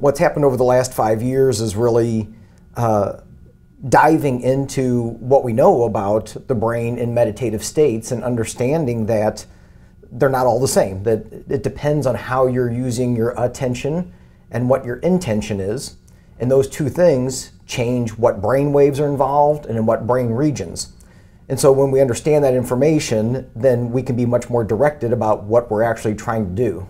what's happened over the last five years is really uh, diving into what we know about the brain in meditative states and understanding that they're not all the same, that it depends on how you're using your attention and what your intention is. And those two things change what brain waves are involved and in what brain regions. And so when we understand that information, then we can be much more directed about what we're actually trying to do.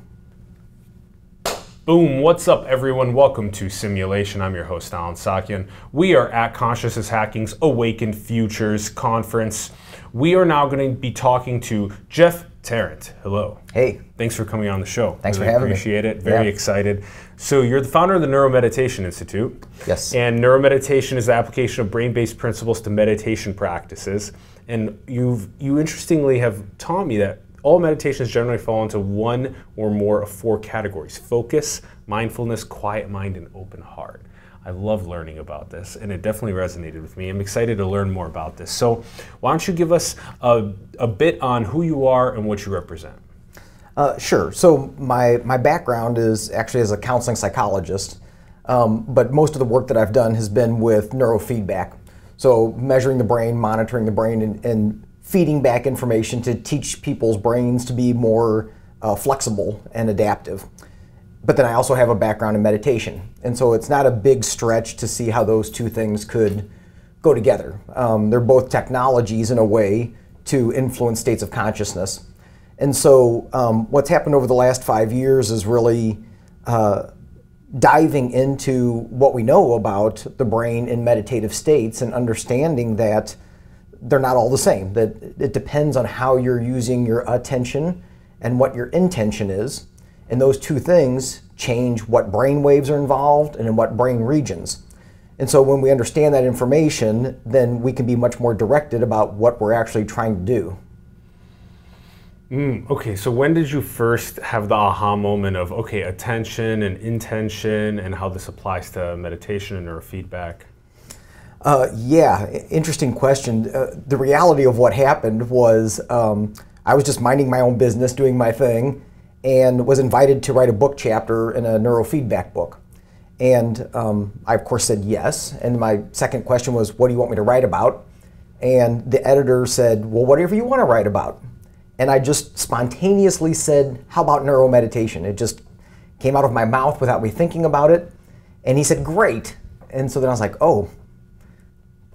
Boom, what's up everyone? Welcome to Simulation. I'm your host, Allen Saakyan. We are at Consciousness Hacking's Awakened Futures Conference. We are now going to be talking to Jeff Tarrant. Hello. Hey. Thanks for coming on the show. Thanks really for having appreciate me. Appreciate it. Very Yeah. excited. So you're the founder of the Neuromeditation Institute. Yes. And neuromeditation is the application of brain-based principles to meditation practices. And you've you interestingly have taught me that all meditations generally fall into one or more of four categories: focus, mindfulness, quiet mind, and open heart. I love learning about this, and it definitely resonated with me. I'm excited to learn more about this. So, why don't you give us a, a bit on who you are and what you represent? Uh, sure. So my, my background is actually as a counseling psychologist, um, but most of the work that I've done has been with neurofeedback. So measuring the brain, monitoring the brain, and, and feeding back information to teach people's brains to be more uh, flexible and adaptive. But then I also have a background in meditation, and so it's not a big stretch to see how those two things could go together. Um, they're both technologies in a way to influence states of consciousness. And so, um, what's happened over the last five years is really uh, diving into what we know about the brain in meditative states and understanding that they're not all the same, that it depends on how you're using your attention and what your intention is. And those two things change what brain waves are involved and in what brain regions. And so, when we understand that information, then we can be much more directed about what we're actually trying to do. Mm, okay, so when did you first have the aha moment of okay, attention and intention and how this applies to meditation and neurofeedback? Uh, yeah, interesting question. Uh, the reality of what happened was um, I was just minding my own business, doing my thing, and was invited to write a book chapter in a neurofeedback book. And um, I, of course, said yes. And my second question was, What do you want me to write about? And the editor said, Well, whatever you want to write about. And I just spontaneously said, How about neuromeditation? It just came out of my mouth without me thinking about it. And he said, Great. And so then I was like, Oh,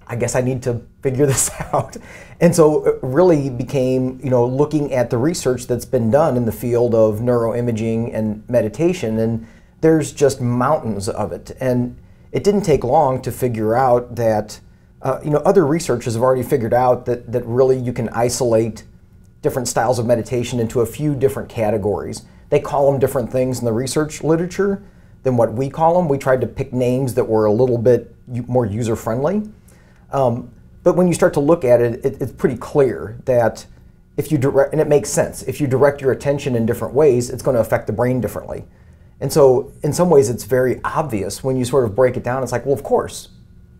I guess I need to figure this out. And so it really became, you know, looking at the research that's been done in the field of neuroimaging and meditation, and there's just mountains of it. And it didn't take long to figure out that, uh, you know, other researchers have already figured out that, that really you can isolate different styles of meditation into a few different categories. They call them different things in the research literature than what we call them. We tried to pick names that were a little bit more user friendly. Um, but when you start to look at it, it, it's pretty clear that if you direct, and it makes sense, if you direct your attention in different ways, it's going to affect the brain differently. And so, in some ways, it's very obvious when you sort of break it down. It's like, well, of course,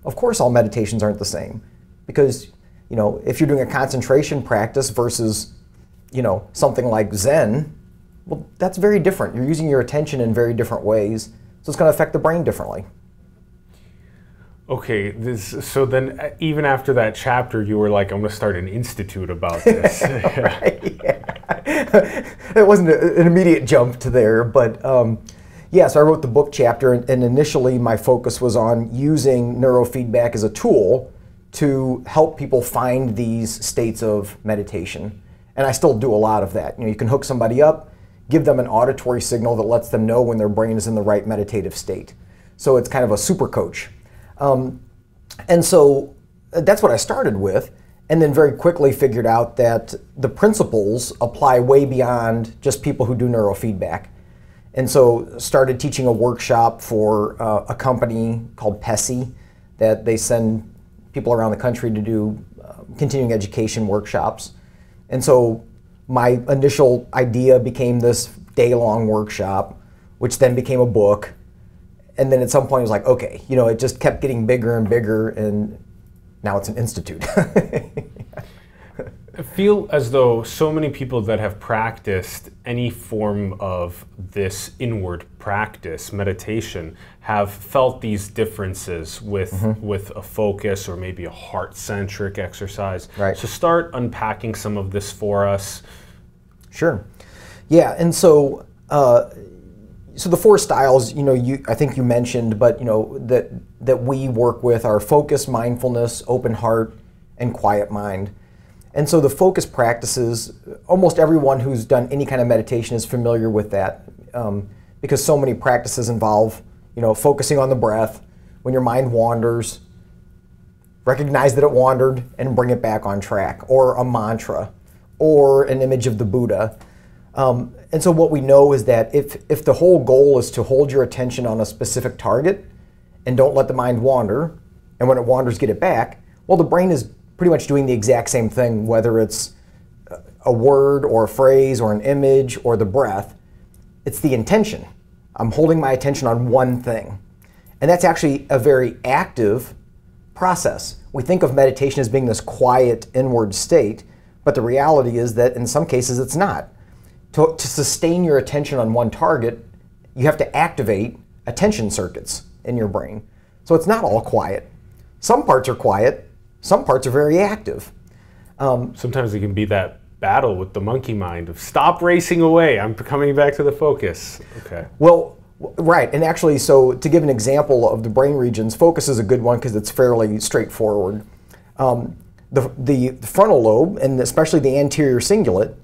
of course, all meditations aren't the same, because you know, if you're doing a concentration practice versus, you know, something like Zen, well, that's very different. You're using your attention in very different ways, so it's going to affect the brain differently. Okay, this, so then uh, even after that chapter, you were like, I'm going to start an institute about this. it wasn't a, an immediate jump to there, but um, yeah, so I wrote the book chapter, and, and initially my focus was on using neurofeedback as a tool to help people find these states of meditation. And I still do a lot of that. You know, you can hook somebody up, give them an auditory signal that lets them know when their brain is in the right meditative state. So it's kind of a super coach. Um, and so uh, that's what I started with, and then very quickly figured out that the principles apply way beyond just people who do neurofeedback. And so started teaching a workshop for uh, a company called PESI that they send people around the country to do uh, continuing education workshops. And so my initial idea became this day-long workshop, which then became a book. And then at some point it was like, okay, you know, it just kept getting bigger and bigger, and now it's an institute. I feel as though so many people that have practiced any form of this inward practice, meditation, have felt these differences with Mm-hmm. with a focus or maybe a heart-centric exercise. Right. So start unpacking some of this for us. Sure. Yeah, and so uh, so the four styles, you know, you I think you mentioned, but you know that that we work with are focus, mindfulness, open heart, and quiet mind. And so the focus practices, almost everyone who's done any kind of meditation is familiar with that, um, because so many practices involve, you know, focusing on the breath. When your mind wanders, recognize that it wandered and bring it back on track, or a mantra, or an image of the Buddha. Um, and so what we know is that if, if the whole goal is to hold your attention on a specific target and don't let the mind wander, and when it wanders, get it back, well, the brain is pretty much doing the exact same thing, whether it's a word or a phrase or an image or the breath. It's the intention. I'm holding my attention on one thing. And that's actually a very active process. We think of meditation as being this quiet inward state, but the reality is that in some cases it's not. To, to sustain your attention on one target, you have to activate attention circuits in your brain. So it's not all quiet. Some parts are quiet, some parts are very active. Sometimes it can be that battle with the monkey mind of stop racing away. I'm coming back to the focus. Okay. Well, right, and actually, so to give an example of the brain regions, focus is a good one because it's fairly straightforward. Um, the, the frontal lobe, and especially the anterior cingulate,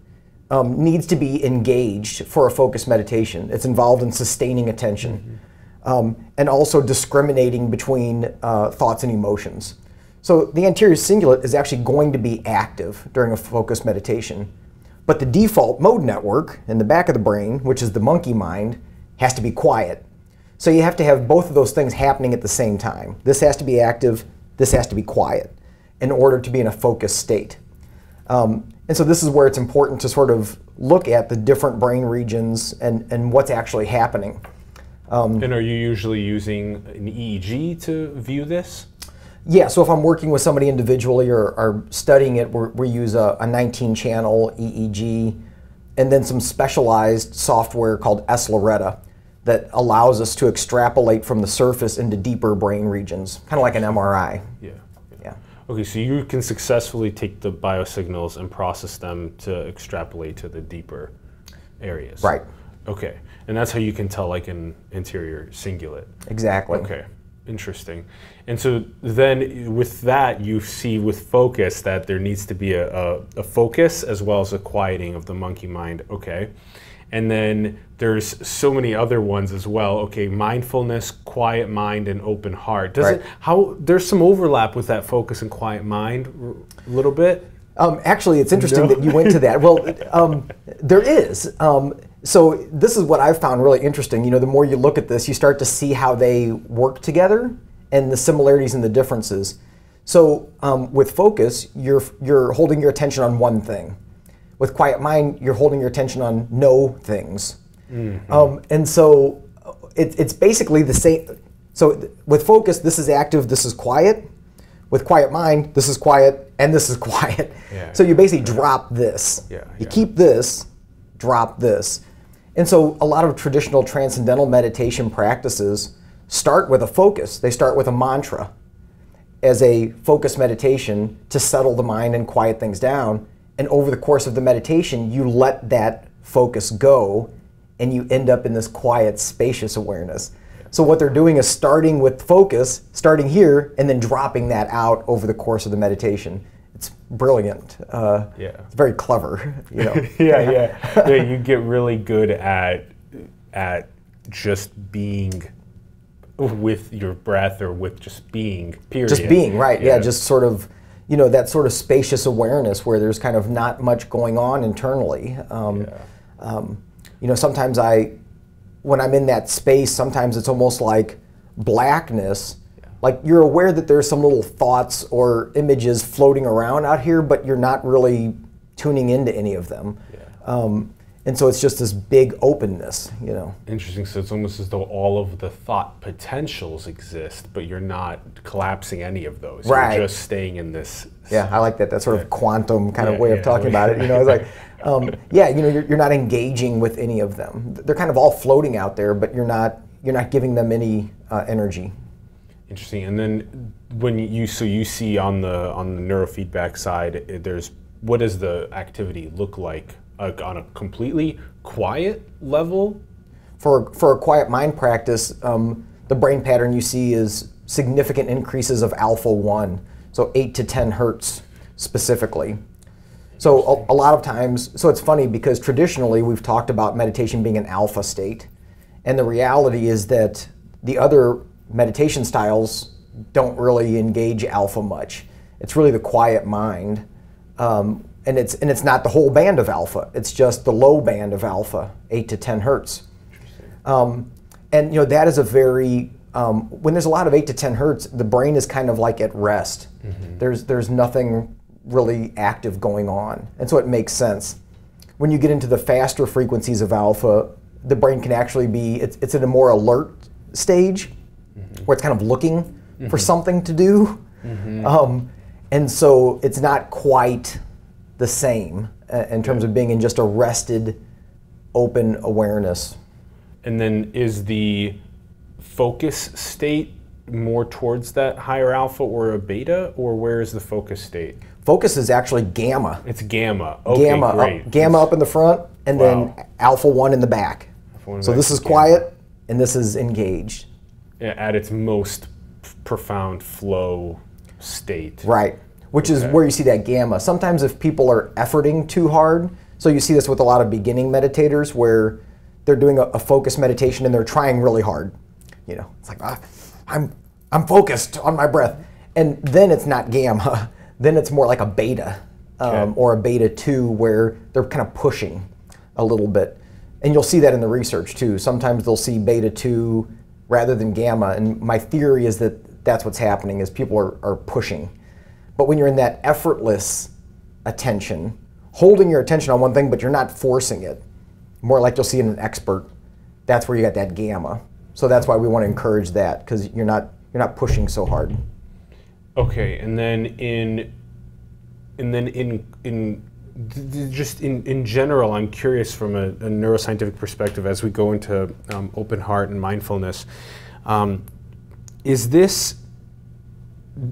um, needs to be engaged for a focused meditation. It's involved in sustaining attention um, and also discriminating between uh, thoughts and emotions. So the anterior cingulate is actually going to be active during a focused meditation. But the default mode network in the back of the brain, which is the monkey mind, has to be quiet. So you have to have both of those things happening at the same time. This has to be active, this has to be quiet in order to be in a focused state. Um, and so this is where it's important to sort of look at the different brain regions and, and what's actually happening. Um, and are you usually using an EEG to view this? Yeah, so if I'm working with somebody individually or, or studying it, we're, we use a, a 19 channel EEG and then some specialized software called sLORETA that allows us to extrapolate from the surface into deeper brain regions, kind of like an MRI. Yeah. Okay, so you can successfully take the biosignals and process them to extrapolate to the deeper areas. Right. Okay, and that's how you can tell like an anterior cingulate. Exactly. Okay, interesting. And so then with that, you see with focus that there needs to be a, a, a focus as well as a quieting of the monkey mind. Okay. And then there's so many other ones as well. Okay, mindfulness, quiet mind, and open heart. Does Right. it how there's some overlap with that focus and quiet mind r- a little bit? Um, actually, it's interesting No. that you went to that. Well, um, there is. Um, so this is what I've found really interesting. You know, the more you look at this, you start to see how they work together and the similarities and the differences. So um, with focus, you're you're holding your attention on one thing. With quiet mind, you're holding your attention on no things. Um, and so it, it's basically the same. So th- with focus, this is active, this is quiet. With quiet mind, this is quiet, and this is quiet. Yeah. So you basically drop this. Yeah, You yeah. keep this, drop this. And so a lot of traditional transcendental meditation practices start with a focus. They start with a mantra as a focus meditation to settle the mind and quiet things down. And over the course of the meditation, you let that focus go and you end up in this quiet, spacious awareness. So, what they're doing is starting with focus, starting here, and then dropping that out over the course of the meditation. It's brilliant. Uh, Yeah. It's very clever, you know. yeah, yeah, yeah. You get really good at at just being with your breath or with just being. Period. just being right yeah. just sort of you know that sort of spacious awareness where there's kind of not much going on internally um, um, you know sometimes i when i'm in that space sometimes it's almost like blackness. Like you're aware that there's some little thoughts or images floating around out here but you're not really tuning into any of them. Um, And so it's just this big openness, you know. Interesting. So it's almost as though all of the thought potentials exist, but you're not collapsing any of those. Right. You're just staying in this. Yeah, I like that. That sort of quantum kind of Yeah, way of talking about it. You know, it's like, um, yeah, you know, you're, you're not engaging with any of them. They're kind of all floating out there, but you're not you're not giving them any uh, energy. Interesting. And then when you so you see on the on the neurofeedback side, eh, there's what does the activity look like uh, on a completely quiet level? For for a quiet mind practice, um, the brain pattern you see is significant increases of alpha one, so eight to ten hertz specifically. So a, a lot of times, so it's funny because traditionally we've talked about meditation being an alpha state, and the reality is that the other meditation styles don't really engage alpha much. It's really the quiet mind, um, and it's and it's not the whole band of alpha. It's just the low band of alpha, eight to ten hertz. Um, and you know that is a very um, when there's a lot of eight to ten hertz, the brain is kind of like at rest. There's there's nothing really active going on, and so it makes sense. When you get into the faster frequencies of alpha, the brain can actually be it's, it's in a more alert stage where it's kind of looking for something to do, um, and so it's not quite the same uh, in terms of being in just a rested, open awareness. And then is the focus state more towards that higher alpha or a beta, or where is the focus state? Focus is actually gamma. It's gamma. Okay, gamma great. up, gamma up in the front, and Wow. then alpha one in the back. in So back this is gamma. quiet, and this is engaged. at its most profound flow state. Right. Which is where you see that gamma. Sometimes if people are efforting too hard, so you see this with a lot of beginning meditators where they're doing a, a focus meditation and they're trying really hard. You know, it's like ah, I'm I'm focused on my breath, and then it's not gamma. Then it's more like a beta um, Okay. or a beta two where they're kind of pushing a little bit, and you'll see that in the research too. Sometimes they'll see beta two rather than gamma, and my theory is that that's what's happening is people are, are pushing. But when you're in that effortless attention, holding your attention on one thing, but you're not forcing it, more like you'll see in an expert, that's where you got that gamma. So that's why we want to encourage that because you're not you're not pushing so hard. Okay, and then in, and then in in just in, in general, I'm curious from a, a neuroscientific perspective as we go into um, open heart and mindfulness. Um, is this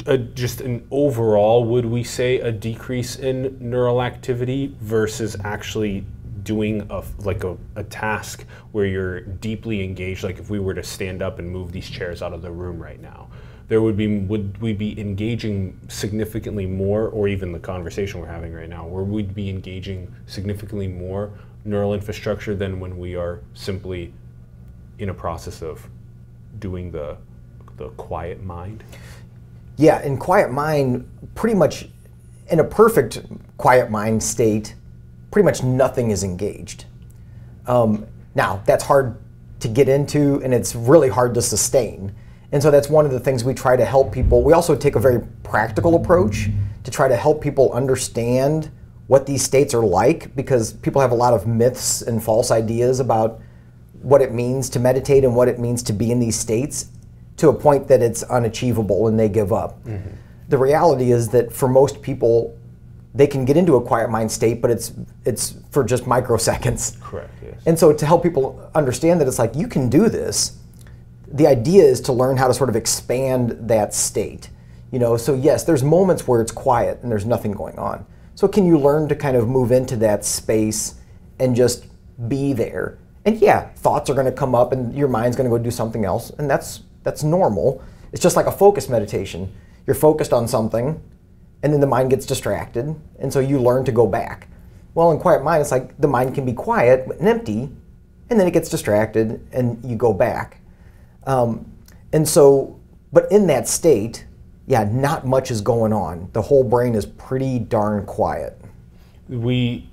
a, just an overall, would we say, a decrease in neural activity versus actually doing a, like a, a task where you're deeply engaged? Like if we were to stand up and move these chairs out of the room right now, there would be would we be engaging significantly more, or even the conversation we're having right now, where we'd be engaging significantly more neural infrastructure than when we are simply in a process of doing the the quiet mind. Yeah, in quiet mind, pretty much in a perfect quiet mind state, pretty much nothing is engaged. Um, now, that's hard to get into and it's really hard to sustain. And so that's one of the things we try to help people. We also take a very practical approach to try to help people understand what these states are like because people have a lot of myths and false ideas about what it means to meditate and what it means to be in these states to a point that it's unachievable and they give up. The reality is that for most people, they can get into a quiet mind state, but it's it's for just microseconds. Correct. Yes. And so to help people understand that it's like you can do this, the idea is to learn how to sort of expand that state. You know, so yes, there's moments where it's quiet and there's nothing going on. So can you learn to kind of move into that space and just be there? And yeah, thoughts are going to come up and your mind's going to go do something else, and that's that's normal. It's just like a focus meditation. You're focused on something, and then the mind gets distracted, and so you learn to go back. Well, in quiet mind, it's like the mind can be quiet and empty, and then it gets distracted, and you go back. Um, and so, but in that state, yeah, not much is going on. The whole brain is pretty darn quiet. we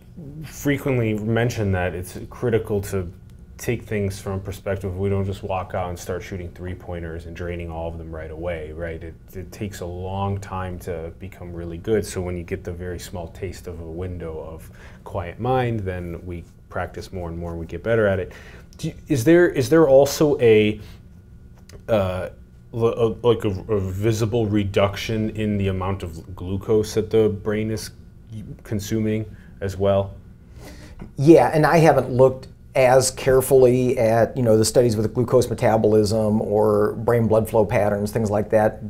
frequently mention that it's critical to take things from perspective we don't just walk out and start shooting three pointers and draining all of them right away right it, it takes a long time to become really good so when you get the very small taste of a window of quiet mind then we practice more and more and we get better at it. You, is there is there also a uh, like a, a, visible reduction in the amount of glucose that the brain is consuming as well? Yeah, and I haven't looked as carefully at you know the studies with glucose metabolism or brain blood flow patterns, things like that.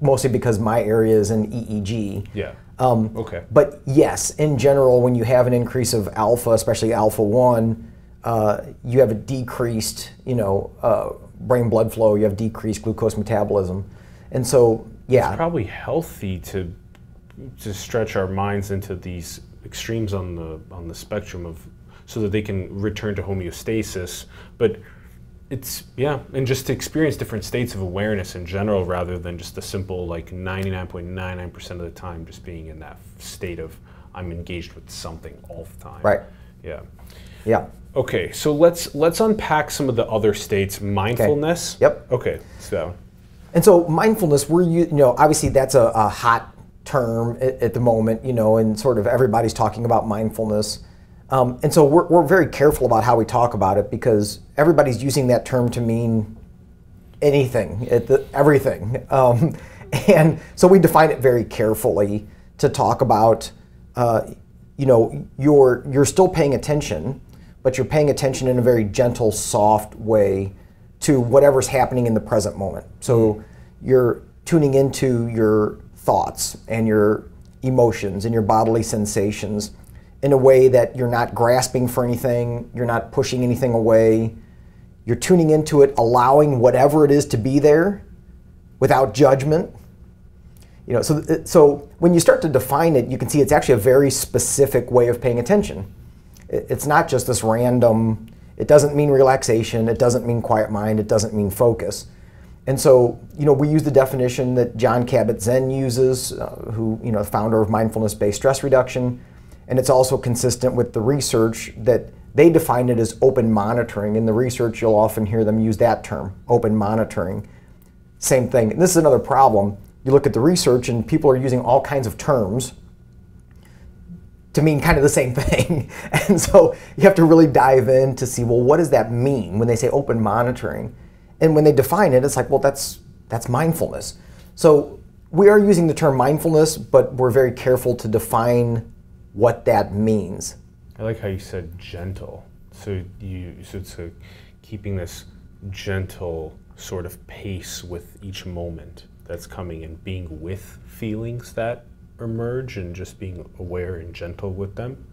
Mostly because my area is in EEG. Yeah. Um, okay. But yes, in general, when you have an increase of alpha, especially alpha one, uh, you have a decreased, you know, uh, brain blood flow, you have decreased glucose metabolism. And so, yeah. It's probably healthy to to stretch our minds into these extremes on the on the spectrum of so that they can return to homeostasis. But it's yeah, and just to experience different states of awareness in general rather than just a simple like 99.99% of the time just being in that state of I'm engaged with something all the time. Right. Yeah. Yeah. Okay, so let's let's unpack some of the other states. Mindfulness. Okay. Yep. Okay, so. And so mindfulness, we're you know obviously that's a, a hot term at, at, the moment, you know, and sort of everybody's talking about mindfulness. Um, and so we're, we're very careful about how we talk about it because everybody's using that term to mean anything, the, everything. Um, and so we define it very carefully to talk about, uh, you know, you're, you're still paying attention, but you're paying attention in a very gentle, soft way to whatever's happening in the present moment. So mm-hmm. you're tuning into your thoughts and your emotions and your bodily sensations in a way that you're not grasping for anything, you're not pushing anything away. You're tuning into it, allowing whatever it is to be there without judgment. You know, so, so when you start to define it, you can see it's actually a very specific way of paying attention. It's not just this random, it doesn't mean relaxation, it doesn't mean quiet mind, it doesn't mean focus. And so, you know, we use the definition that Jon Kabat-Zinn uses, uh, who, you know, the founder of mindfulness-based stress reduction, and it's also consistent with the research that they define it as open monitoring. In the research, you'll often hear them use that term, open monitoring. Same thing. And this is another problem. You look at the research, and people are using all kinds of terms to mean kind of the same thing. and so you have to really dive in to see, well, what does that mean when they say open monitoring? And when they define it, it's like, well, that's that's mindfulness. So we are using the term mindfulness, but we're very careful to define what that means. I like how you said gentle. So you so it's a, keeping this gentle sort of pace with each moment that's coming and being with feelings that emerge and just being aware and gentle with them.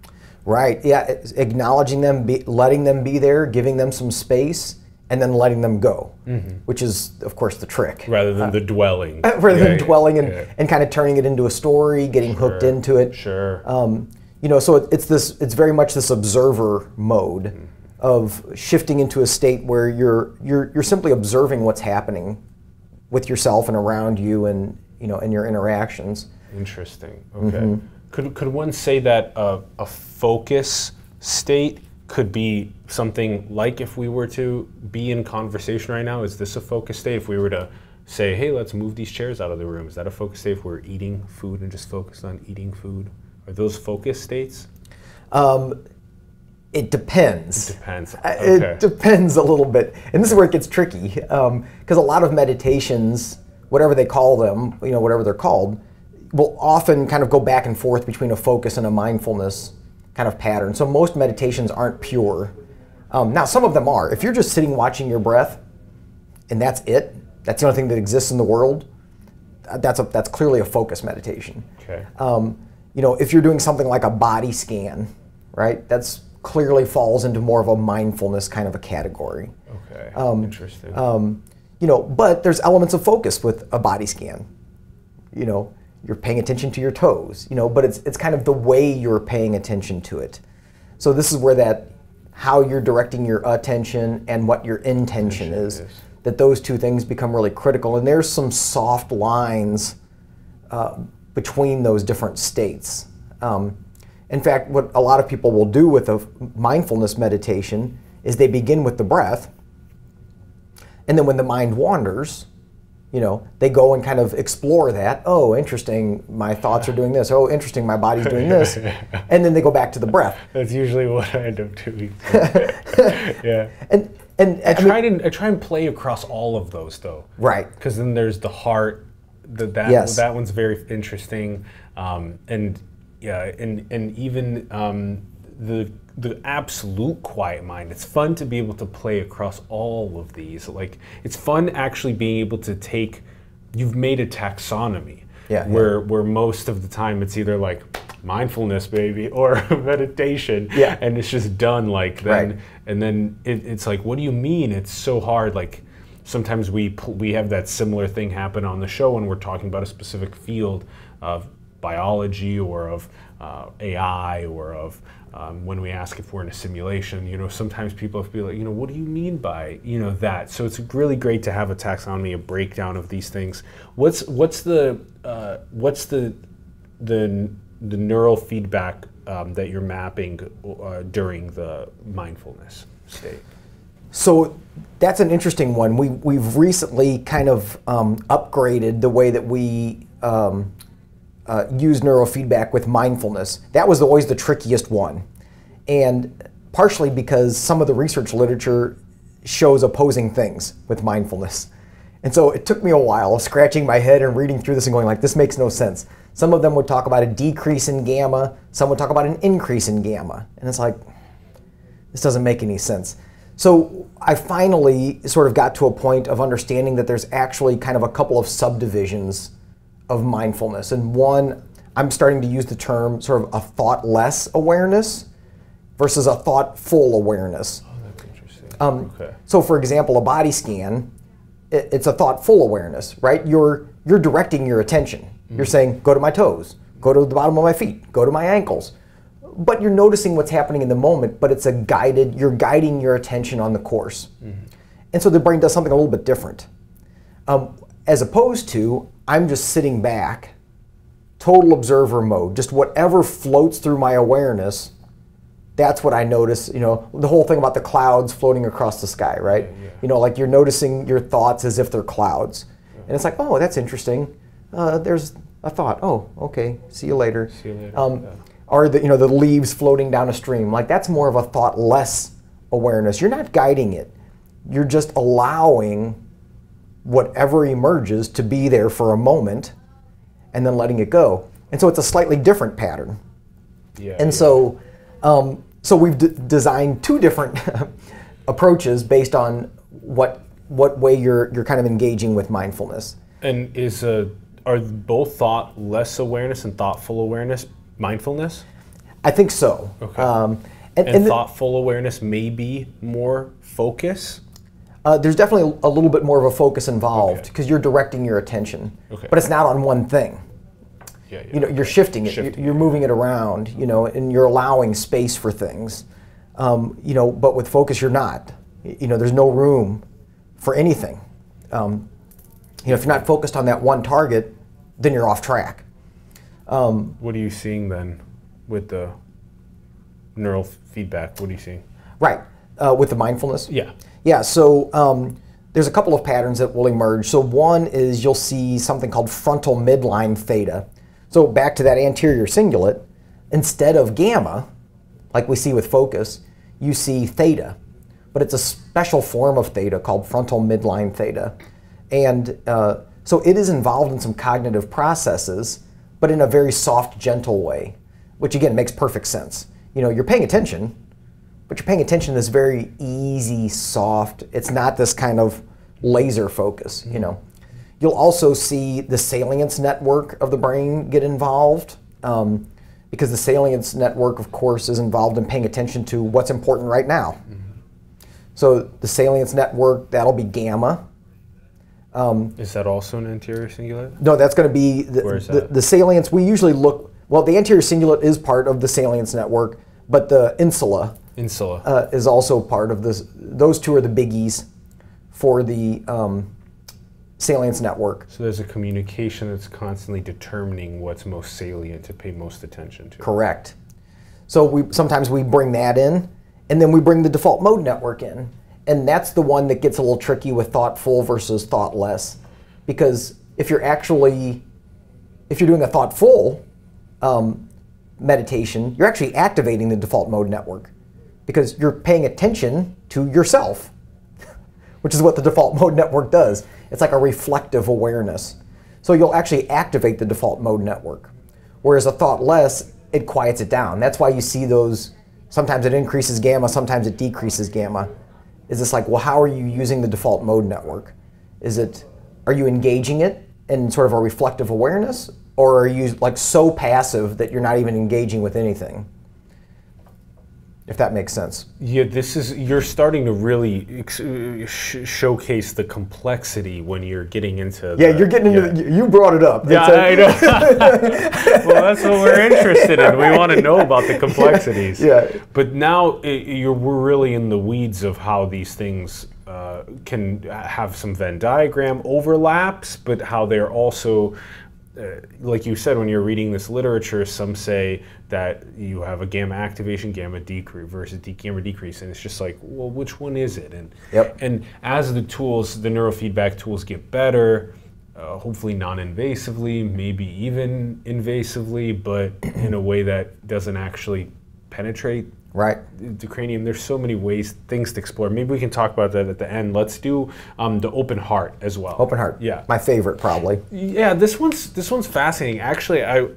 Right. Yeah. Acknowledging them, be, letting them be there, giving them some space, and then letting them go, mm-hmm. which is, of course, the trick. Rather than uh, the dwelling. rather yeah, than dwelling and, yeah. and kind of turning it into a story, getting sure. hooked into it. Sure. Um, you know, so it, it's this. It's very much this observer mode mm-hmm. of shifting into a state where you're you're you're simply observing what's happening with yourself and around you, and you know, in your interactions. Interesting. Okay. Mm-hmm. Could, could one say that a, a focus state could be something like if we were to be in conversation right now? Is this a focus state? If we were to say, hey, let's move these chairs out of the room, is that a focus state if we're eating food and just focused on eating food? Are those focus states? Um, it depends. It depends. Okay. It depends a little bit, and this is where it gets tricky because um, a lot of meditations, whatever they call them, you know, whatever they're called, will often kind of go back and forth between a focus and a mindfulness kind of pattern. So most meditations aren't pure. Um, now, some of them are. If you're just sitting watching your breath and that's it, that's the only thing that exists in the world, uh, that's, a, that's clearly a focus meditation. Okay. Um, you know, if you're doing something like a body scan, right, that's clearly falls into more of a mindfulness kind of a category. Okay. Um, Interesting. Um, you know, but there's elements of focus with a body scan. You know, you're paying attention to your toes, you know, but it's it's kind of the way you're paying attention to it. So this is where that how you're directing your attention and what your intention is, is, that those two things become really critical. And there's some soft lines uh, between those different states. Um, in fact, what a lot of people will do with a mindfulness meditation is they begin with the breath, and then when the mind wanders, You know, they go and kind of explore that. Oh, interesting, my thoughts are doing this. Oh, interesting, my body's doing this. and then they go back to the breath. That's usually what I end up doing. yeah. And and I, try to I try and play across all of those though. Right. Because then there's the heart. The, that Yes. that one's very interesting, um, and yeah, and and even um, the the absolute quiet mind. It's fun to be able to play across all of these. Like it's fun actually being able to take. You've made a taxonomy. Yeah, yeah. Where where most of the time it's either like mindfulness, baby, or meditation. Yeah. And it's just done like then Right. and then it, it's like what do you mean it's so hard like sometimes we we have that similar thing happen on the show when we're talking about a specific field of biology or of uh, AI or of um, when we ask if we're in a simulation, you know, sometimes people have to be like, you know, what do you mean by, you know, that? So it's really great to have a taxonomy, a breakdown of these things. What's what's the uh, what's the the the neural feedback um, that you're mapping uh, during the mindfulness state? So that's an interesting one. We, we've recently kind of um, upgraded the way that we um, uh, use neurofeedback with mindfulness. That was always the trickiest one. And partially because some of the research literature shows opposing things with mindfulness. And so it took me a while scratching my head and reading through this and going like, this makes no sense. Some of them would talk about a decrease in gamma, some would talk about an increase in gamma. And it's like, this doesn't make any sense. So I finally sort of got to a point of understanding that there's actually kind of a couple of subdivisions of mindfulness. And one, I'm starting to use the term sort of a thoughtless awareness versus a thoughtful awareness. Oh, that's interesting. Um, okay. So, for example, a body scan, i- it's a thoughtful awareness, right? You're you're directing your attention. You're saying, "Go to my toes, go to the bottom of my feet, go to my ankles," but you're noticing what's happening in the moment. But it's a guided. You're guiding your attention on the course, and so the brain does something a little bit different, um, as opposed to I'm just sitting back, total observer mode. Just whatever floats through my awareness that's what I notice. You know, the whole thing about the clouds floating across the sky, right? You know, like you're noticing your thoughts as if they're clouds, and it's like, oh, that's interesting. Uh, there's a thought. Oh, okay. See you later. See you later, Um, yeah. Or the you know the leaves floating down a stream. Like that's more of a thoughtless awareness. You're not guiding it. You're just allowing whatever emerges to be there for a moment, and then letting it go. And so it's a slightly different pattern. Yeah. And so, um, so we've d- designed two different approaches based on what what way you're you're kind of engaging with mindfulness. and is uh, are both thought less awareness and thoughtful awareness mindfulness? I think so. Okay. Um, and And, and the- thoughtful awareness may be more focus. Uh, there's definitely a little bit more of a focus involved Okay. because you're directing your attention, Okay. but it's not on one thing. Yeah, yeah. You know, you're shifting it. Shifting you're moving it around. You know, and you're allowing space for things. Um, you know, but with focus, you're not. You know, there's no room for anything. Um, you know, if you're not focused on that one target, then you're off track. What are you seeing then with the neural feedback? What are you seeing? Right. Uh, with the mindfulness. Yeah. Yeah, so um, there's a couple of patterns that will emerge. So one is you'll see something called frontal midline theta. So back to that anterior cingulate, instead of gamma, like we see with focus, you see theta. But it's a special form of theta called frontal midline theta. And uh, so it is involved in some cognitive processes, but in a very soft, gentle way, which again makes perfect sense. You know, you're paying attention, but you're paying attention to this very easy, soft. It's not this kind of laser focus. You know, you'll also see the salience network of the brain get involved um, because the salience network, of course, is involved in paying attention to what's important right now. So the salience network that'll be gamma. Is that also an anterior cingulate? No, that's going to be the, the, the salience. We usually look. Well, the anterior cingulate is part of the salience network, but the insula Insula. uh, is also part of this. Those two are the biggies for the um, salience network. so there's a communication that's constantly determining what's most salient to pay most attention to. Correct. So we sometimes we bring that in, and then we bring the default mode network in, and that's the one that gets a little tricky with thoughtful versus thoughtless. because if you're actually if you're doing a thoughtful um, meditation, you're actually activating the default mode network because you're paying attention to yourself, which is what the default mode network does. It's like a reflective awareness. So you'll actually activate the default mode network. Whereas a thoughtless, it quiets it down. That's why you see those, sometimes it increases gamma, sometimes it decreases gamma. Is this like, well, how are you using the default mode network? Is it, are you engaging it in sort of a reflective awareness? Or are you like so passive that you're not even engaging with anything? If that makes sense. Yeah, this is you're starting to really ex- sh- showcase the complexity when you're getting into. Yeah, the, you're getting into. yeah. The, you brought it up. Yeah, I know. well, that's what we're interested in. We want to know about the complexities. Yeah. But now i you're, we're really in the weeds of how these things uh, can have some Venn diagram overlaps, but how they're also. Uh, like you said, when you're reading this literature, some say that you have a gamma activation, gamma decrease versus de- gamma decrease, and it's just like, well, which one is it? And Yep. and as the tools, the neurofeedback tools get better, uh, hopefully non-invasively, maybe even invasively, but in a way that doesn't actually penetrate right. the cranium. There's so many ways, things to explore. Maybe we can talk about that at the end. Let's do um, the open heart as well. Open heart. Yeah. My favorite, probably. Yeah, this one's this one's fascinating. Actually, I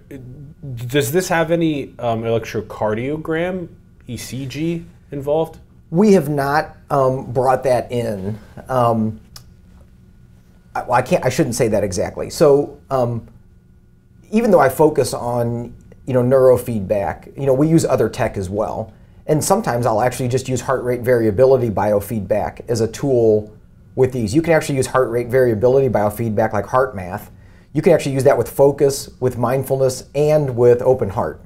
does this have any um, electrocardiogram ECG involved? We have not um, brought that in. Um, I, well, I can't. I shouldn't say that exactly. So, um, even though I focus on you know neurofeedback, you know we use other tech as well, and sometimes I'll actually just use heart rate variability biofeedback as a tool with these. You can actually use heart rate variability biofeedback like HeartMath. You can actually use that with focus, with mindfulness, and with open heart.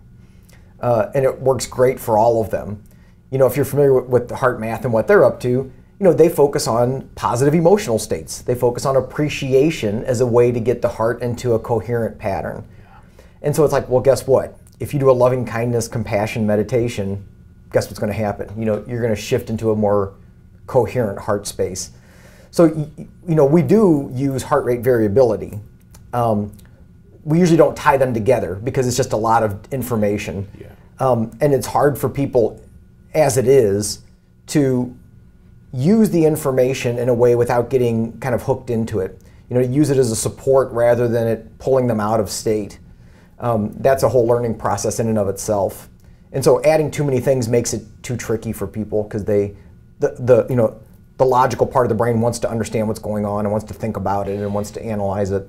uh, and it works great for all of them. You know, if you're familiar with, with the HeartMath and what they're up to, you know, they focus on positive emotional states. They focus on appreciation as a way to get the heart into a coherent pattern. And so it's like, well, guess what? If you do a loving kindness, compassion meditation, guess what's going to happen? You know, you're going to shift into a more coherent heart space. So, you know, we do use heart rate variability. Um, we usually don't tie them together because it's just a lot of information. Yeah. Um, and it's hard for people, as it is, to use the information in a way without getting kind of hooked into it. You know, to use it as a support rather than it pulling them out of state. Um, that's a whole learning process in and of itself. And so adding too many things makes it too tricky for people because they, the, the, you know, the logical part of the brain wants to understand what's going on and wants to think about it and wants to analyze it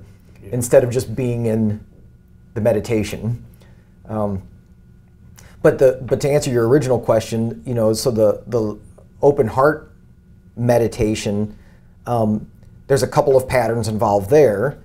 instead of just being in the meditation. Um, but the but to answer your original question, you know, so the the open heart meditation, um, there's a couple of patterns involved there.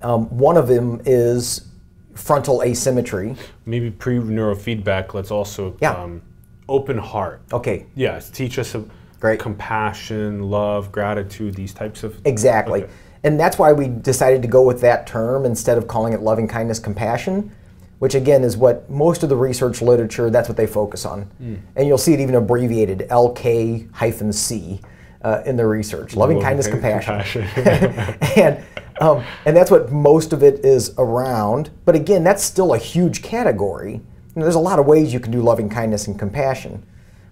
Um, one of them is frontal asymmetry. Maybe pre neurofeedback. Let's also Yeah. um, open heart. Okay, Yes, teach us of Great. compassion, love, gratitude, these types of exactly. Okay. And that's why we decided to go with that term instead of calling it loving kindness compassion, which again is what most of the research literature that's what they focus on. And you'll see it even abbreviated LK hyphen C uh, in the research. Loving kindness compassion. compassion. and um, and that's what most of it is around. But again, that's still a huge category. You know, there's a lot of ways you can do loving kindness and compassion.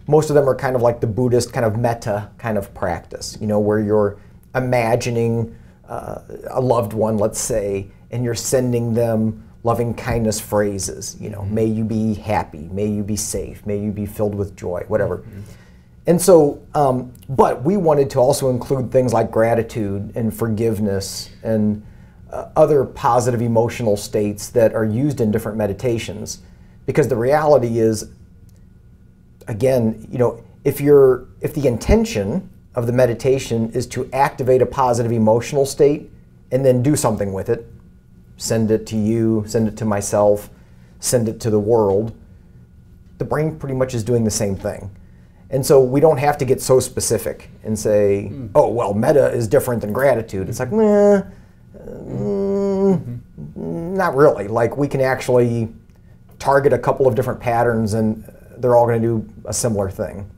Most of them are kind of like the Buddhist kind of metta kind of practice. You know, where you're imagining uh, a loved one, let's say, and you're sending them loving kindness phrases. You know, may you be happy, may you be safe, may you be filled with joy, whatever. And so, um, but we wanted to also include things like gratitude and forgiveness and uh, other positive emotional states that are used in different meditations. Because the reality is, again, you know, if you're if the intention of the meditation is to activate a positive emotional state and then do something with it, send it to you, send it to myself, send it to the world, the brain pretty much is doing the same thing. And so we don't have to get so specific and say, oh, well, metta is different than gratitude. It's like, nah, mm, not really. Like we can actually target a couple of different patterns and they're all going to do a similar thing.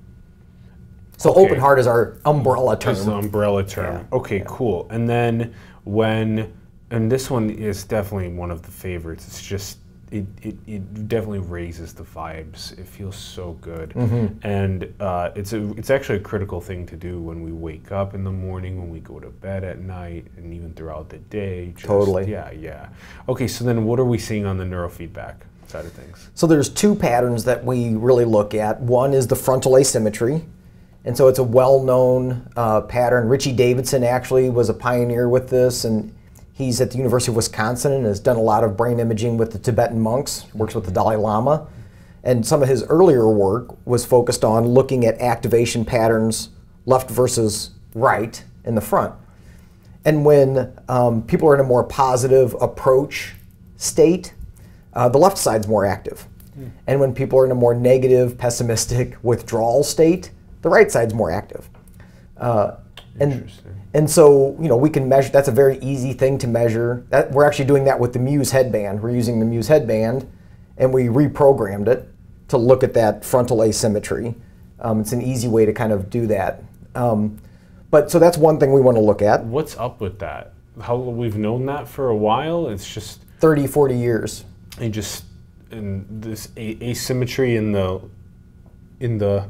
So Okay. open heart is our umbrella term. It's the umbrella term. Okay, cool. And then when, and this one is definitely one of the favorites. It's just it, it, it definitely raises the vibes. It feels so good, Mm-hmm. and uh, it's a it's actually a critical thing to do when we wake up in the morning, when we go to bed at night, and even throughout the day. Just- Totally. Yeah, yeah. Okay, so then what are we seeing on the neurofeedback side of things? So there's two patterns that we really look at. One is the frontal asymmetry, and so it's a well-known uh, pattern. Richie Davidson actually was a pioneer with this, and he's at the University of Wisconsin and has done a lot of brain imaging with the Tibetan monks. Works with the Dalai Lama, and some of his earlier work was focused on looking at activation patterns, left versus right in the front. And when um, people are in a more positive approach state, uh, the left side's more active. And when people are in a more negative, pessimistic withdrawal state, the right side's more active. Uh, and, and so, you know, we can measure, that's a very easy thing to measure. That, we're actually doing that with the Muse headband. We're using the Muse headband and we reprogrammed it to look at that frontal asymmetry. Um, it's an easy way to kind of do that. Um, but so that's one thing we want to look at. What's up with that? How we've known that for a while. It's just 30, 40 years. and just in this a- asymmetry in the in the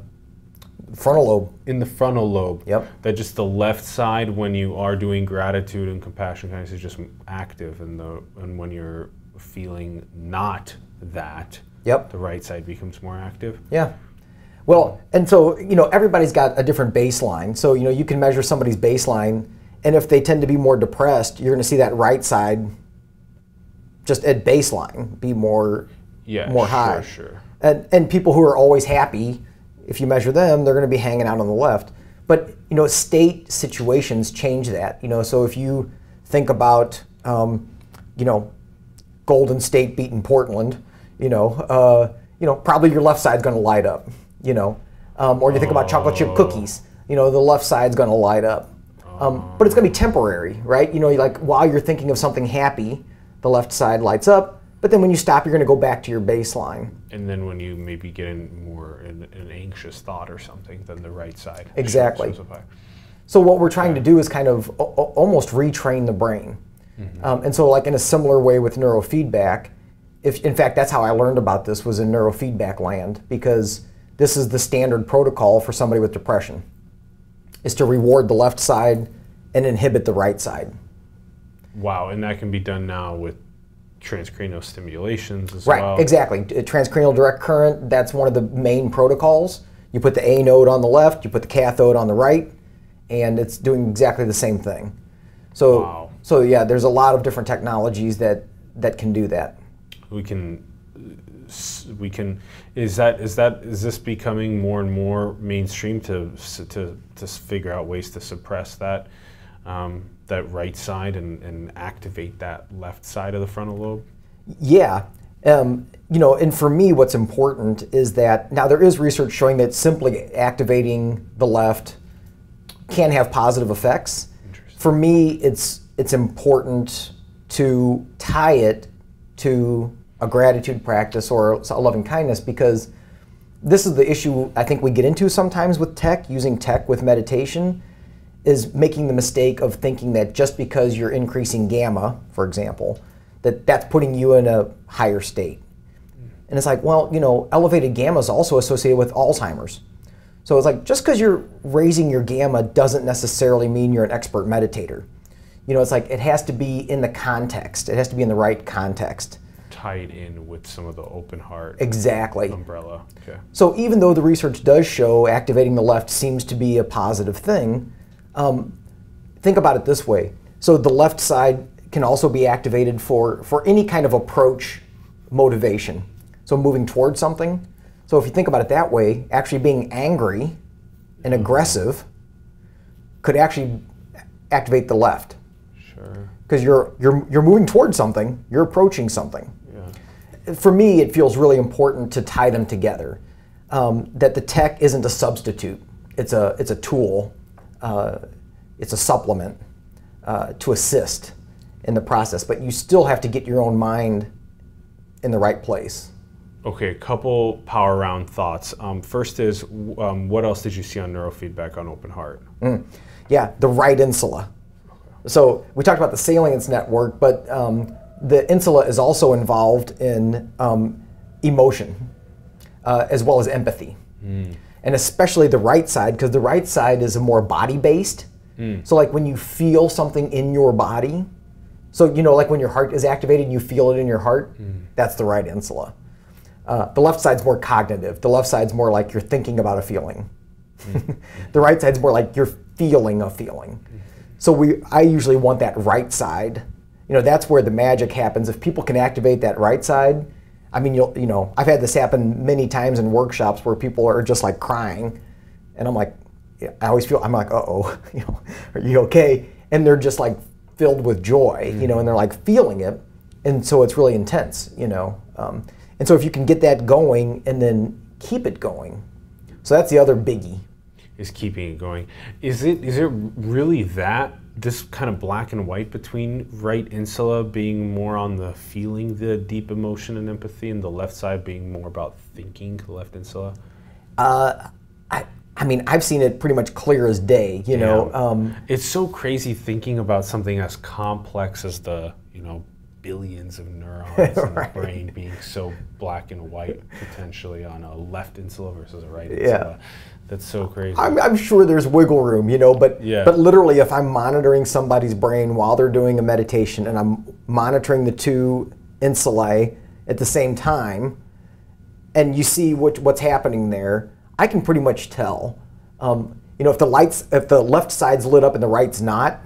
Frontal lobe. in the frontal lobe. Yep. That just the left side when you are doing gratitude and compassion kindness is just active, and the and when you're feeling not that, Yep. the right side becomes more active. Yeah. Well, and so, you know, everybody's got a different baseline. So, you know, you can measure somebody's baseline, and if they tend to be more depressed, you're going to see that right side just at baseline be more Yeah, more sure, high. sure. And and people who are always happy, if you measure them, they're going to be hanging out on the left. But, you know, state situations change that. You know, so if you think about um, you know, Golden State beating Portland, you know, uh, you know, probably your left side's going to light up, you know, um, or you think about chocolate chip cookies, you know, the left side's going to light up, um, but it's going to be temporary, right? You know, like while you're thinking of something happy, the left side lights up, but then when you stop, you're going to go back to your baseline. And then when you maybe get in more in an anxious thought or something, then the right side Exactly. shows up high. So what we're trying to do is kind of almost retrain the brain. Um, and so like in a similar way with neurofeedback, if in fact that's how I learned about this was in neurofeedback land because this is the standard protocol for somebody with depression is to reward the left side and inhibit the right side. Wow, and that can be done now with transcranial stimulations as Right, well. exactly. Uh, Transcranial direct current, that's one of the main protocols. You put the anode on the left, you put the cathode on the right, and it's doing exactly the same thing. So, Wow. so yeah, there's a lot of different technologies that that can do that. we can we can is that is that is this becoming more and more mainstream to to to figure out ways to suppress that um, that right side and, and activate that left side of the frontal lobe Yeah. Um, you know, and for me, what's important is that now there is research showing that simply activating the left can have positive effects. For me, it's it's important to tie it to a gratitude practice or a loving kindness because this is the issue I think we get into sometimes with tech, using tech with meditation, is making the mistake of thinking that just because you're increasing gamma, for example, that that's putting you in a higher state. And it's like, well, you know, elevated gamma is also associated with Alzheimer's. So it's like just because you're raising your gamma doesn't necessarily mean you're an expert meditator. You know, it's like it has to be in the context. It has to be in the right context. tied in with some of the open heart Exactly. umbrella okay So even though the research does show activating the left seems to be a positive thing, um, think about it this way. So the left side can also be activated for, for any kind of approach motivation. So moving towards something. So if you think about it that way, actually being angry and aggressive could actually activate the left sure because you're, you're, you're moving towards something, you're approaching something yeah for me, it feels really important to tie them together. Um, that the tech isn't a substitute; it's a it's a tool, uh, it's a supplement uh, to assist in the process. But you still have to get your own mind in the right place. Okay, a couple power round thoughts. Um, first is, um, what else did you see on neurofeedback on Open Heart? Yeah, the right insula. So we talked about the salience network, but um, the insula is also involved in um, emotion uh, as well as empathy. And especially the right side, because the right side is a more body based. Mm. So, like when you feel something in your body, so you know, like when your heart is activated, you feel it in your heart, mm. that's the right insula. Uh, the left side's more cognitive. The left side's more like you're thinking about a feeling. Mm. the right side's more like you're feeling a feeling. So we, I usually want that right side. You know, that's where the magic happens. If people can activate that right side, I mean, you'll, you know, I've had this happen many times in workshops where people are just like crying, and I'm like, I always feel, I'm like, uh oh, you know, are you okay? And they're just like filled with joy, you know, and they're like feeling it, and so it's really intense, you know. Um, and so if you can get that going and then keep it going, so that's the other biggie. Is keeping it going. Is it is it really that this kind of black and white between right insula being more on the feeling the deep emotion and empathy, and the left side being more about thinking left insula? I, I mean, I've seen it pretty much clear as day, you know. Um, It's so crazy thinking about something as complex as the, you know, billions of neurons in the brain being so black and white potentially on a left insula versus a right Yeah. That's so crazy. I'm, I'm sure there's wiggle room, you know, but Yeah. but literally, if I'm monitoring somebody's brain while they're doing a meditation, and I'm monitoring the two insulae at the same time, and you see what, what's happening there, I can pretty much tell. Um, you know, if the lights, if the left side's lit up and the right's not,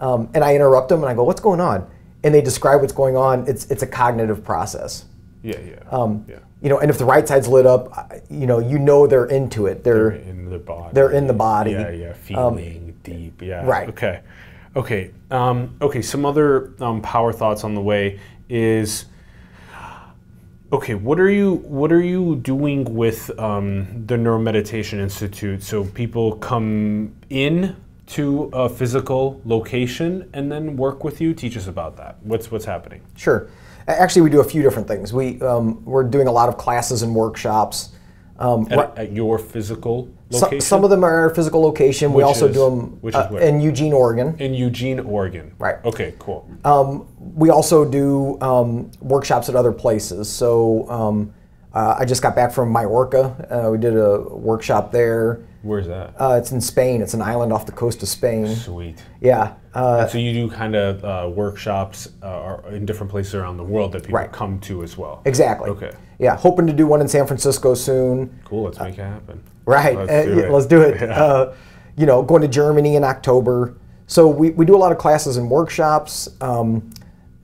um, and I interrupt them and I go, "What's going on?" and they describe what's going on, it's it's a cognitive process. Yeah, yeah. Um, yeah. You know, and if the right side's lit up, you know, you know they're into it. They're, in the body. they're in the body. Yeah, yeah, feeling deep. Yeah. right. Okay. Okay. Um, okay. Some other um, power thoughts on the way is. Okay, what are you what are you doing with um, the Neuromeditation Institute? So people come in to a physical location and then work with you. Teach us about that. What's what's happening? Sure. Actually, we do a few different things. We um, we're doing a lot of classes and workshops. Um, At, at your physical so- location some of them are our physical location. we also is- do them which is in Eugene, Oregon. in Eugene, Oregon. Right. Okay. Cool. Um, we also do um, workshops at other places. So um, uh, I just got back from Majorca. Uh, we did a workshop there. Where's that? Uh, it's in Spain. It's an island off the coast of Spain. Sweet. Yeah. Uh, So you do kind of uh, workshops uh, in different places around the world that people Right. come to as well. exactly. Okay. Yeah. Hoping to do one in San Francisco soon. Cool. Let's make it happen. Right. Let's uh, do it. Let's do it. Yeah. Uh, you know, going to Germany in October. So we, we do a lot of classes and workshops. Um,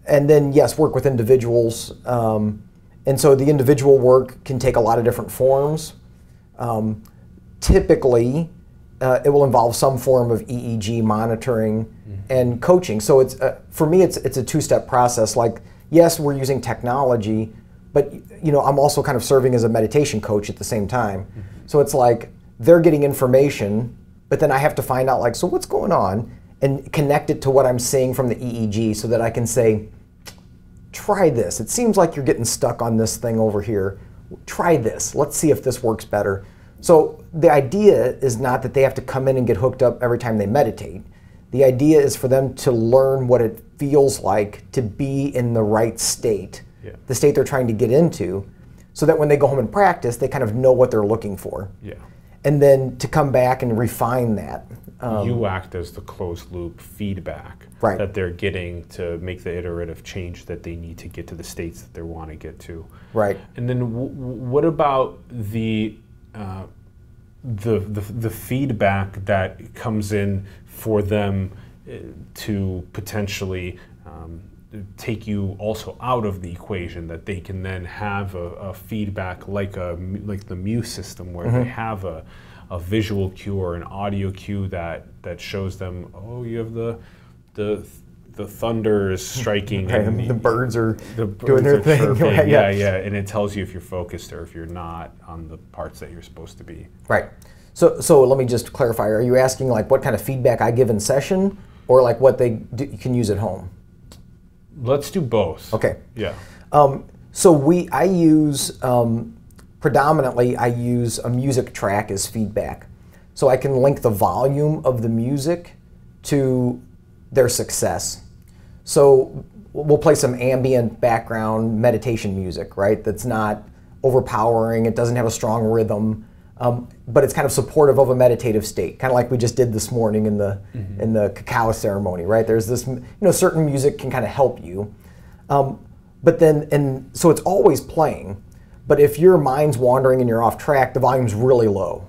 and then, yes, work with individuals. Um, and so the individual work can take a lot of different forms. Um, typically, uh, it will involve some form of EEG monitoring and coaching. So it's uh, for me, it's it's a two-step process. Like, yes, we're using technology, but you know, I'm also kind of serving as a meditation coach at the same time. So it's like they're getting information, but then I have to find out like, so what's going on, and connect it to what I'm seeing from the EEG, so that I can say, try this. It seems like you're getting stuck on this thing over here. Try this. Let's see if this works better. So the idea is not that they have to come in and get hooked up every time they meditate. The idea is for them to learn what it feels like to be in the right state, Yeah. the state they're trying to get into, so that when they go home and practice, they kind of know what they're looking for. Yeah. And then to come back and refine that. Um, you act as the closed loop feedback Right. that they're getting to make the iterative change that they need to get to the states that they want to get to. Right. And then what about the, uh, the the the feedback that comes in for them uh, to potentially um, take you also out of the equation that they can then have a, a feedback like a like the Muse system where they have a, a visual cue or an audio cue that that shows them oh you have the the the thunder is striking and and the birds are the doing their thing. chirping. right? yeah, yeah, and it tells you if you're focused or if you're not on the parts that you're supposed to be. Right. So, so let me just clarify. Are you asking like what kind of feedback I give in session, or like what they do, can use at home? Let's do both. Okay. Yeah. Um, So we, I use um, predominantly, I use a music track as feedback, so I can link the volume of the music to their success. So we'll play some ambient background meditation music, right? That's not overpowering. It doesn't have a strong rhythm, um, but it's kind of supportive of a meditative state, kind of like we just did this morning in the mm-hmm. in the cacao ceremony, right? There's this, you know, certain music can kind of help you, um, but then and so it's always playing. But if your mind's wandering and you're off track, the volume's really low,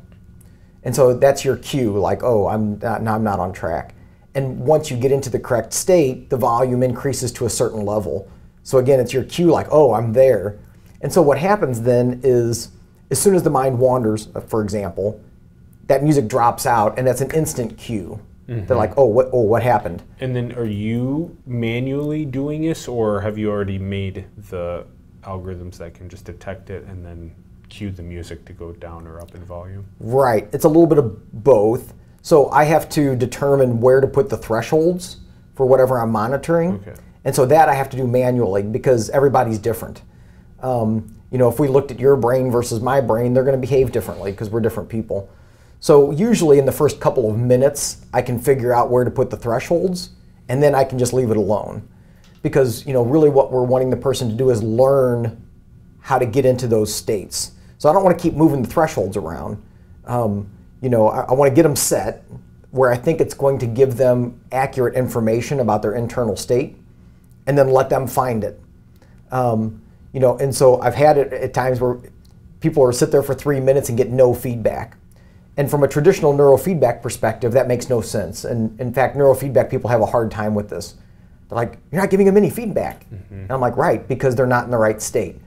and so that's your cue, like, oh, I'm not, I'm not on track. And once you get into the correct state, the volume increases to a certain level. So again, it's your cue, like, oh, I'm there. And so what happens then is, as soon as the mind wanders, uh, for example, that music drops out, and that's an instant cue. Mm-hmm. They're like, oh, what, oh, what happened? And then, are you manually doing this, or have you already made the algorithms that can just detect it and then cue the music to go down or up in volume? Right. It's a little bit of both. So I have to determine where to put the thresholds for whatever I'm monitoring. Okay. And so that I have to do manually because everybody's different. Um, you know, if we looked at your brain versus my brain, they're going to behave differently because we're different people. So usually in the first couple of minutes, I can figure out where to put the thresholds, and then I can just leave it alone. Because you know, really, what we're wanting the person to do is learn how to get into those states. So I don't want to keep moving the thresholds around. Um, you know, I, I want to get them set where I think it's going to give them accurate information about their internal state, and then let them find it. Um, you know, and so I've had it at times where people are sit there for three minutes and get no feedback. And from a traditional neurofeedback perspective, that makes no sense. And in fact, neurofeedback people have a hard time with this. They're like, you're not giving them any feedback. Mm-hmm. And I'm like, right, because they're not in the right state.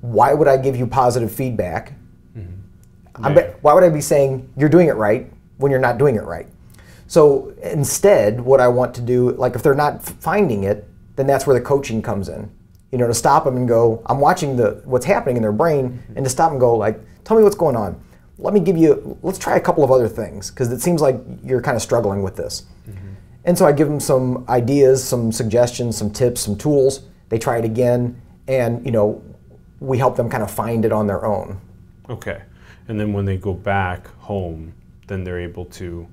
Why would I give you positive feedback? Mm-hmm. Yeah. why would I be saying you're doing it right when you're not doing it right? So instead, what I want to do, like if they're not finding it, then that's where the coaching comes in you know, to stop them and go, I'm watching the what's happening in their brain, and to stop and go, like, tell me what's going on. Let me give you, let's try a couple of other things because it seems like you're kind of struggling with this. Mm-hmm. And so I give them some ideas, some suggestions, some tips, some tools. They try it again, and you know, we help them kind of find it on their own. Okay, and then when they go back home, then they're able to.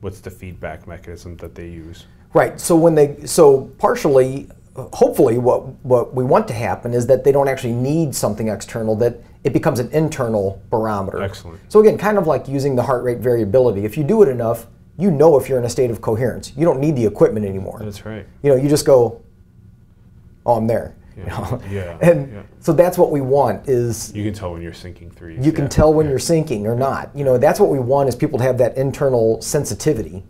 What's the feedback mechanism that they use? Right. So when they so partially hopefully what what we want to happen is that they don't actually need something external that it becomes an internal barometer excellent so again kind of like using the heart rate variability if you do it enough you know if you're in a state of coherence you don't need the equipment anymore that's right you know you just go oh i'm there yeah, you know? yeah and yeah. so that's what we want is you can tell when you're sinking threes you can yeah. tell when you're sinking or not you know that's what we want is people to have that internal sensitivity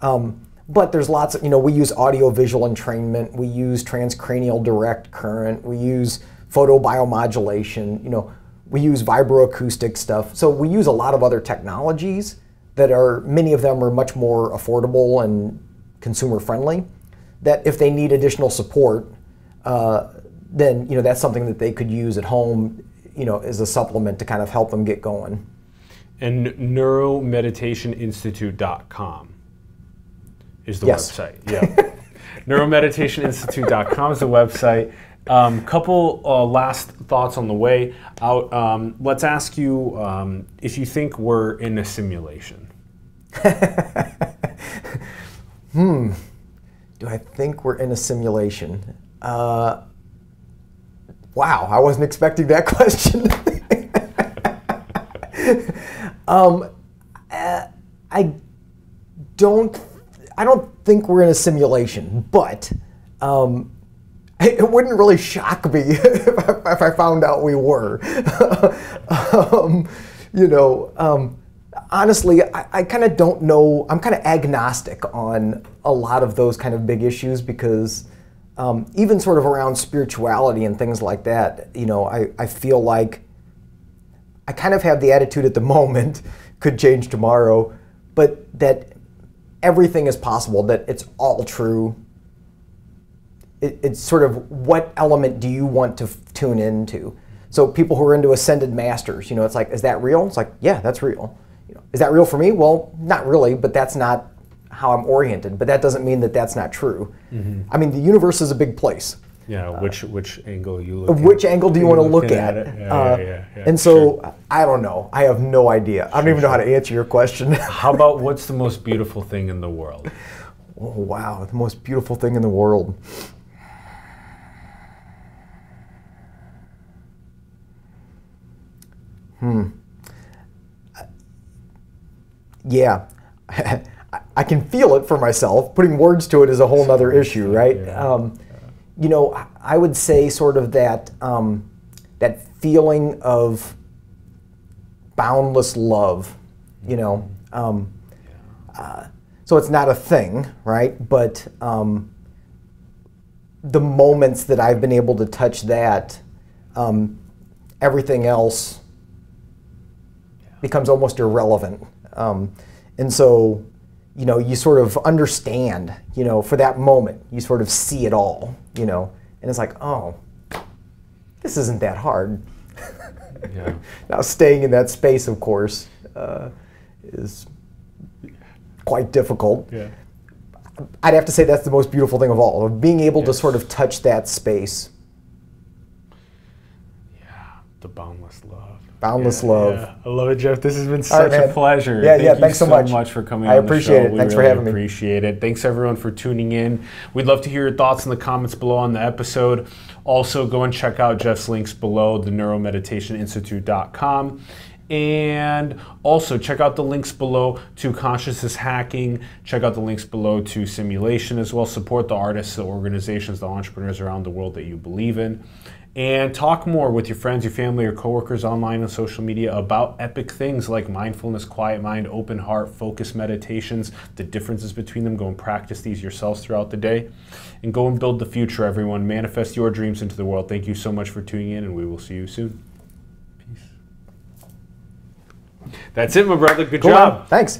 um, but there's lots of, you know, we use audio visual entrainment, we use transcranial direct current, we use photobiomodulation, you know, we use vibroacoustic stuff. So we use a lot of other technologies that are, many of them are much more affordable and consumer friendly. That if they need additional support, uh, then, you know, that's something that they could use at home, you know, as a supplement to kind of help them get going. And neuromeditationinstitute.com is the yes. website. Yeah. NeuroMeditationInstitute.com is the website. Um, couple uh, last thoughts on the way out. Um, let's ask you um, if you think we're in a simulation. hmm. Do I think we're in a simulation? Uh, wow, I wasn't expecting that question. um, uh, I don't I don't think we're in a simulation, but um, it wouldn't really shock me if I found out we were. um, you know, um, honestly, I, I kind of don't know. I'm kind of agnostic on a lot of those kind of big issues because um, even sort of around spirituality and things like that, you know, I, I feel like I kind of have the attitude at the moment, could change tomorrow, but that everything is possible, that it's all true. It, it's sort of what element do you want to tune into? So people who are into ascended masters, you know, it's like, is that real? It's like, yeah, that's real. You know, is that real for me? Well, not really, but that's not how I'm oriented. But that doesn't mean that that's not true. Mm-hmm. I mean, the universe is a big place. Yeah, which which angle you look? Which angle do you want to look at? at it? Yeah, Uh, yeah, yeah, and so I don't know. I have no idea. I don't even know how to answer your question. How about what's the most beautiful thing in the world? oh, wow, the most beautiful thing in the world. Hmm. Yeah. I- can feel it for myself. Putting words to it is a whole other issue, right? Yeah. Um, you know, I- I would say sort of that um, that feeling of boundless love. You know, um, uh, so it's not a thing, right? But um, the moments that I've been able to touch that, um, everything else becomes almost irrelevant. Um, and so, you know, you sort of understand, you know, for that moment, you sort of see it all, you know, and it's like, oh, this isn't that hard. Yeah. Now, staying in that space, of course, uh, is quite difficult. Yeah. I'd have to say that's the most beautiful thing of all, of being able to sort of touch that space. Yeah. The boundless love. Boundless Yeah, love. yeah. I love it, Jeff. This has been All right, such a pleasure. Yeah, Thank yeah, you thanks so much. for coming I on the appreciate show. it. We Thanks for really having me. Appreciate it. Thanks everyone for tuning in. We'd love to hear your thoughts in the comments below on the episode. Also, go and check out Jeff's links below, the neuromeditationinstitute.com. And also check out the links below to consciousness hacking. Check out the links below to simulation as well. Support the artists, the organizations, the entrepreneurs around the world that you believe in. And talk more with your friends, your family, your coworkers online on social media about epic things like mindfulness, quiet mind, open heart, focus meditations, the differences between them. Go and practice these yourselves throughout the day. And go and build the future, everyone. Manifest your dreams into the world. Thank you so much for tuning in, and we will see you soon. Peace. That's it, my brother. Good Cool, job. Thanks.